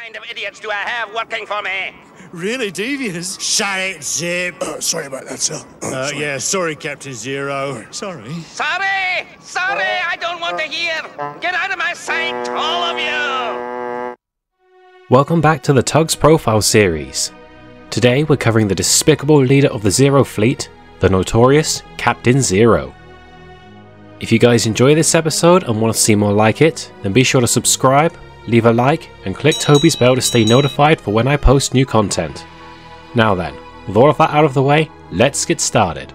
kind of idiots do I have working for me? Really devious. Shut it, Zip. Uh, sorry about that, sir. Uh, Uh, sorry. yeah, sorry, Captain Zero. Sorry. Sorry! Sorry, I don't want to hear! Get out of my sight, all of you! Welcome back to the Tugs Profile series. Today we're covering the despicable leader of the Zero Fleet, the notorious Captain Zero. If you guys enjoy this episode and want to see more like it, then be sure to subscribe, leave a like, and click Toby's bell to stay notified for when I post new content. Now then, with all of that out of the way, let's get started.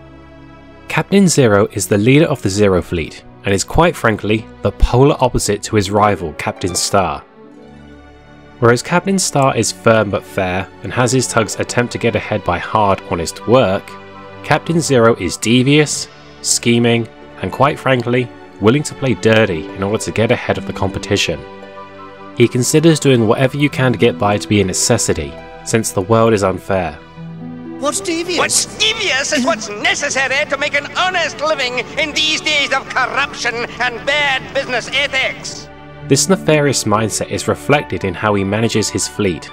Captain Zero is the leader of the Zero Fleet, and is quite frankly the polar opposite to his rival Captain Star. Whereas Captain Star is firm but fair and has his tugs attempt to get ahead by hard, honest work, Captain Zero is devious, scheming, and quite frankly, willing to play dirty in order to get ahead of the competition. He considers doing whatever you can to get by to be a necessity, since the world is unfair. What's devious? What's devious is what's necessary to make an honest living in these days of corruption and bad business ethics. This nefarious mindset is reflected in how he manages his fleet,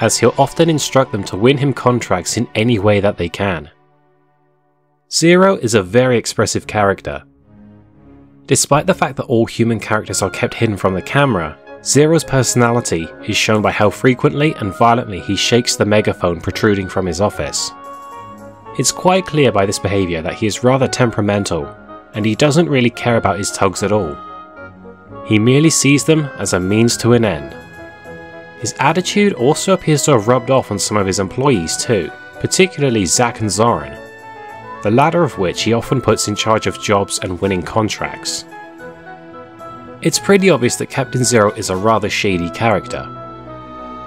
as he'll often instruct them to win him contracts in any way that they can. Zero is a very expressive character. Despite the fact that all human characters are kept hidden from the camera, Zero's personality is shown by how frequently and violently he shakes the megaphone protruding from his office. It's quite clear by this behaviour that he is rather temperamental, and he doesn't really care about his tugs at all. He merely sees them as a means to an end. His attitude also appears to have rubbed off on some of his employees too, particularly Zak and Zorran, the latter of which he often puts in charge of jobs and winning contracts. It's pretty obvious that Captain Zero is a rather shady character.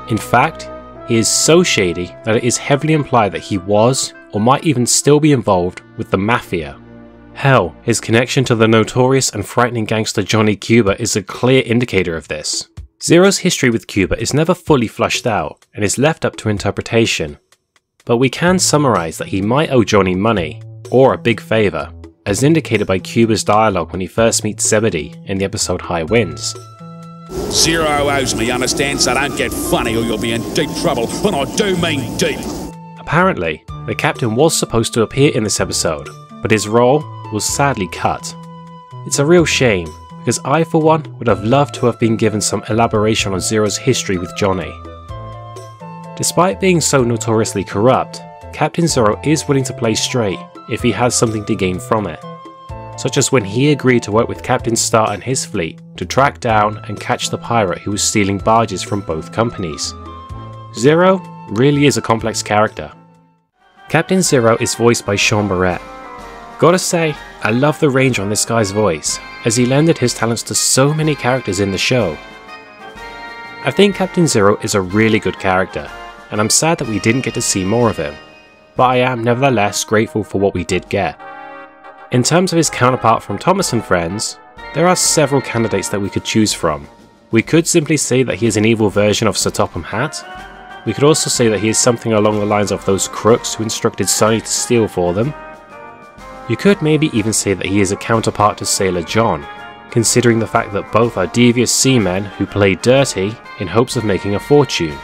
In fact, he is so shady that it is heavily implied that he was, or might even still be involved, with the Mafia. Hell, his connection to the notorious and frightening gangster Johnny Cuba is a clear indicator of this. Zero's history with Cuba is never fully flushed out and is left up to interpretation, but we can summarise that he might owe Johnny money, or a big favour, as indicated by Cuba's dialogue when he first meets Zebedee in the episode High Winds. Zero owes me, understand? So don't get funny or you'll be in deep trouble, and I do mean deep. Apparently, the captain was supposed to appear in this episode, but his role was sadly cut. It's a real shame, because I for one would have loved to have been given some elaboration on Zero's history with Johnny. Despite being so notoriously corrupt, Captain Zero is willing to play straight if he has something to gain from it, such as when he agreed to work with Captain Star and his fleet to track down and catch the pirate who was stealing barges from both companies. Zero really is a complex character. Captain Zero is voiced by Sean Barrett. Gotta say, I love the range on this guy's voice, as he lended his talents to so many characters in the show. I think Captain Zero is a really good character, and I'm sad that we didn't get to see more of him, but I am nevertheless grateful for what we did get. In terms of his counterpart from Thomas and Friends, there are several candidates that we could choose from. We could simply say that he is an evil version of Sir Topham Hatt. We could also say that he is something along the lines of those crooks who instructed Sonny to steal for them. You could maybe even say that he is a counterpart to Sailor John, considering the fact that both are devious seamen who play dirty in hopes of making a fortune.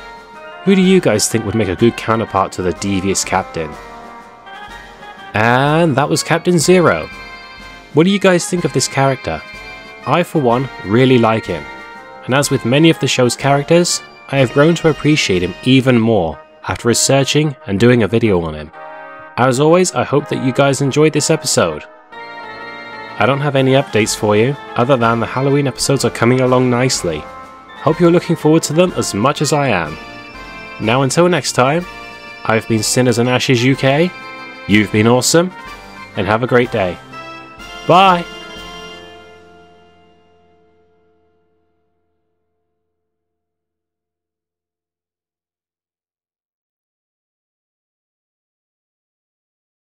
Who do you guys think would make a good counterpart to the devious captain? And that was Captain Zero. What do you guys think of this character? I, for one, really like him, and as with many of the show's characters, I have grown to appreciate him even more after researching and doing a video on him. As always, I hope that you guys enjoyed this episode. I don't have any updates for you, other than the Halloween episodes are coming along nicely. Hope you're looking forward to them as much as I am. Now until next time, I've been Cinders and Ashes UK, you've been awesome, and have a great day. Bye!